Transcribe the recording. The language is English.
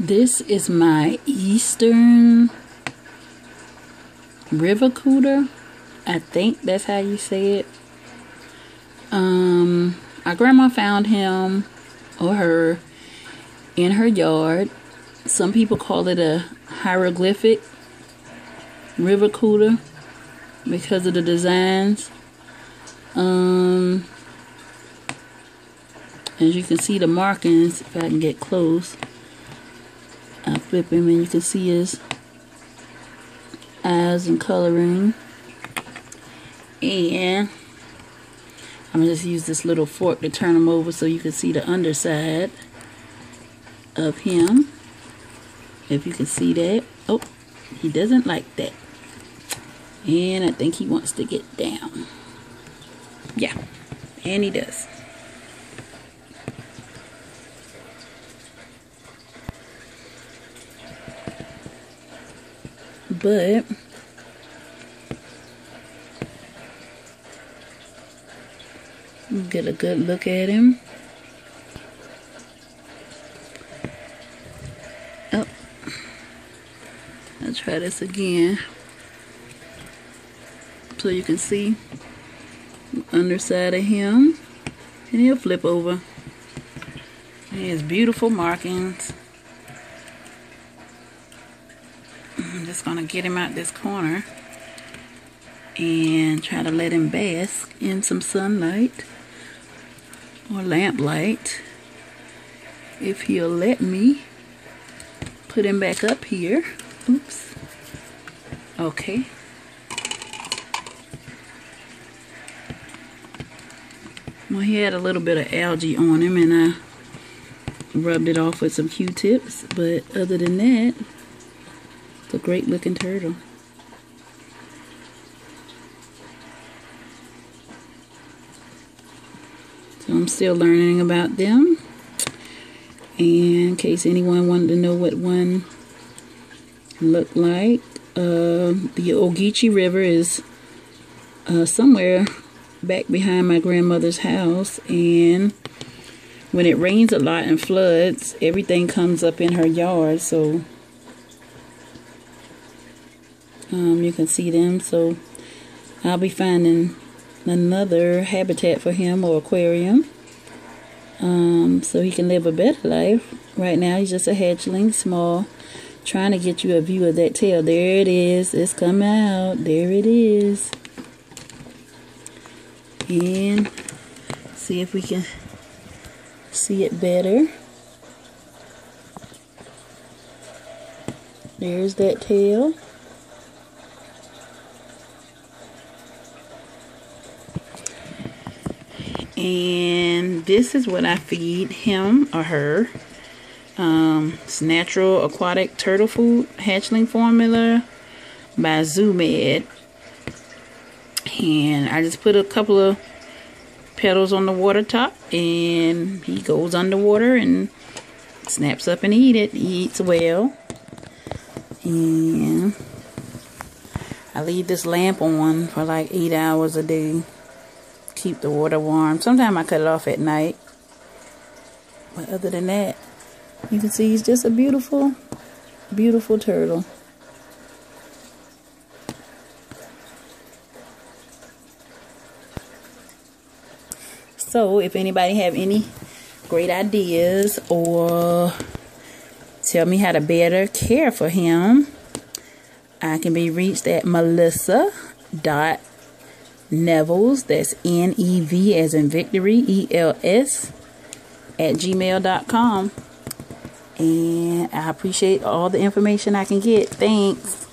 This is my Eastern River Cooter. I think that's how you say it. Um, our grandma found him or her in her yard. Some people call it a hieroglyphic river cooter because of the designs. Um, as you can see the markings, if I can get close. I flip him and you can see his eyes and coloring. And I'm gonna just use this little fork to turn him over so you can see the underside of him. If you can see that. Oh, he doesn't like that. And I think he wants to get down. Yeah, and he does. But get a good look at him. Oh, I'll try this again so you can see the underside of him and he'll flip over. He has beautiful markings. I'm just going to get him out this corner and try to let him bask in some sunlight or lamplight. If he'll let me put him back up here. Oops. Okay. Well he had a little bit of algae on him and I rubbed it off with some q-tips but other than that it's a great looking turtle. So I'm still learning about them. And in case anyone wanted to know what one looked like, uh, the Ogeechee River is uh, somewhere back behind my grandmother's house. And when it rains a lot and floods, everything comes up in her yard. So um, you can see them so I'll be finding another habitat for him or aquarium. Um, so he can live a better life. Right now he's just a hatchling small trying to get you a view of that tail. There it is. It's come out. There it is. And see if we can see it better. There's that tail and this is what I feed him or her. Um, it's natural aquatic turtle food hatchling formula by Zoo Med. And I just put a couple of petals on the water top and he goes underwater and snaps up and eat it he eats well. And I leave this lamp on for like eight hours a day keep the water warm. Sometimes I cut it off at night. But other than that, you can see he's just a beautiful, beautiful turtle. So if anybody have any great ideas or tell me how to better care for him, I can be reached at melissa dot Nevels, that's N E V as in victory, E L S, at gmail.com. And I appreciate all the information I can get. Thanks.